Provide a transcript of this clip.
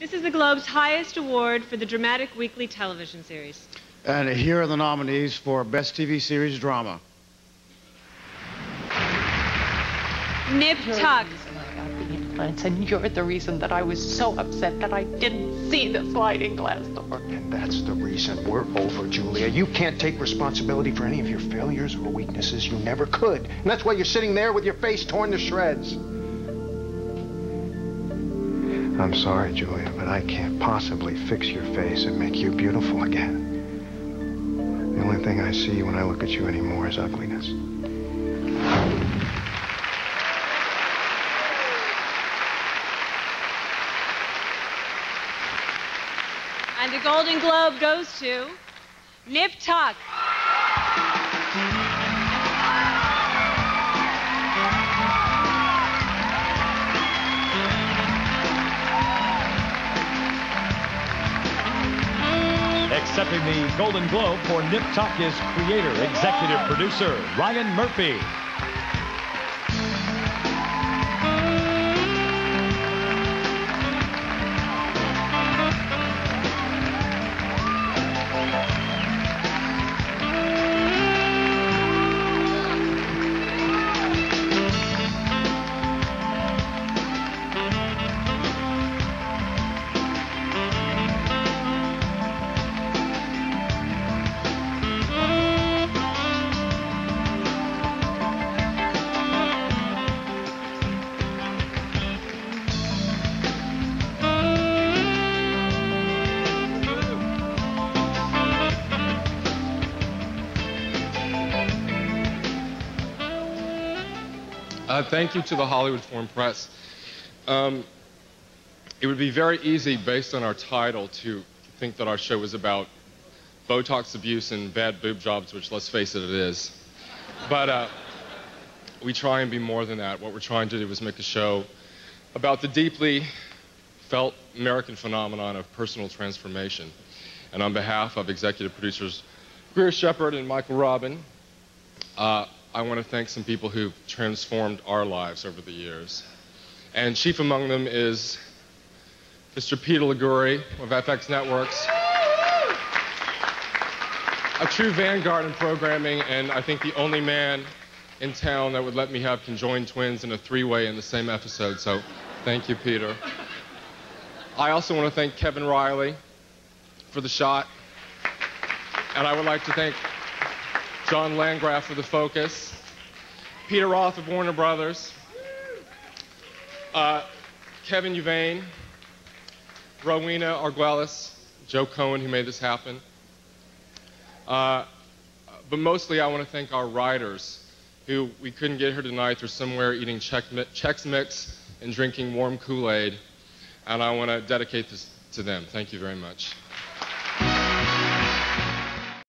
This is the Globe's highest award for the dramatic weekly television series. And here are the nominees for Best TV Series Drama. Nip Tuck. the reason I the influence, and you're the reason that I was so upset that I didn't see the sliding glass door. And that's the reason we're over, Julia. You can't take responsibility for any of your failures or weaknesses. You never could. And that's why you're sitting there with your face torn to shreds. I'm sorry, Julia, but I can't possibly fix your face and make you beautiful again. The only thing I see when I look at you anymore is ugliness. And the Golden Globe goes to Nip Tuck. Accepting the Golden Globe for Nip Tuck is creator, executive producer Ryan Murphy. Uh, thank you to the Hollywood Foreign Press. Um, it would be very easy, based on our title, to think that our show was about Botox abuse and bad boob jobs, which, let's face it, it is. But uh, we try and be more than that. What we're trying to do is make a show about the deeply felt American phenomenon of personal transformation. And on behalf of executive producers Greer Shephard and Michael Robin, uh, I want to thank some people who've transformed our lives over the years. And chief among them is Mr. Peter Liguori of FX Networks. A true vanguard in programming, and I think the only man in town that would let me have conjoined twins in a three-way in the same episode, so thank you, Peter. I also want to thank Kevin Reilly for the shot, and I would like to thank John Landgraf for the focus, Peter Roth of Warner Brothers, uh, Kevin Uvain, Rowena Arguelles, Joe Cohen, who made this happen. Uh, but mostly, I want to thank our writers, who we couldn't get here tonight. They're somewhere eating Chex Mix and drinking warm Kool Aid. And I want to dedicate this to them. Thank you very much.